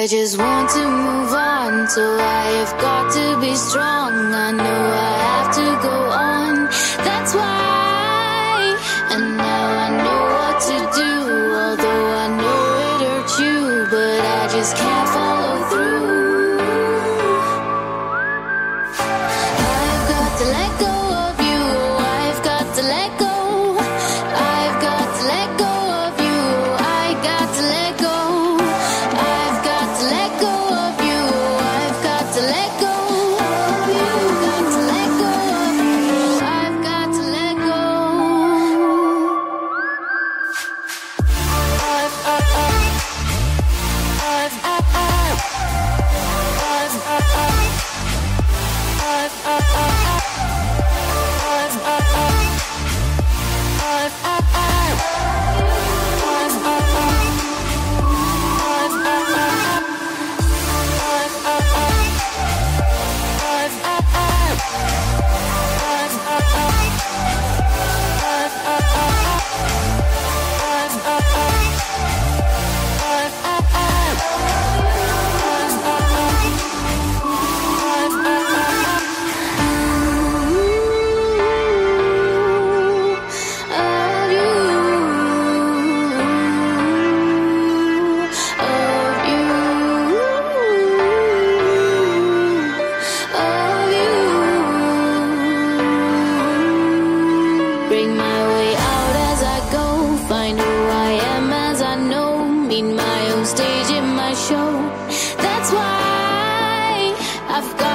I just want to move on, so I have got to be strong. I know I Bye. mean my own stage in my show. That's why I've got.